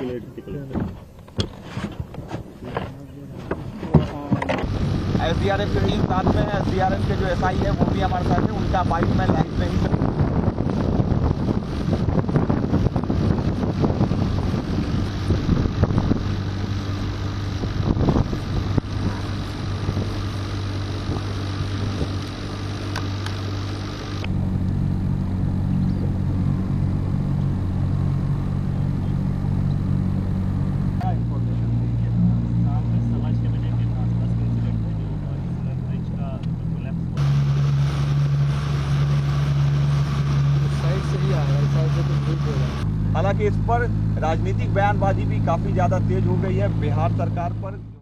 S D R F के साथ में एस डी आर एफ़ के जो एस आई है, वो भी हमारे साथ है। उनका बाइक में लाइन में ही सामने समाज के मैंने के आसपास के इंसिडेंट है जो इसमें ब्रिज का कोलैप्स हुआ साइड से ही आ रहा है साइड तो हालाँकि इस पर राजनीतिक बयानबाजी भी काफ़ी ज़्यादा तेज हो गई है। बिहार सरकार पर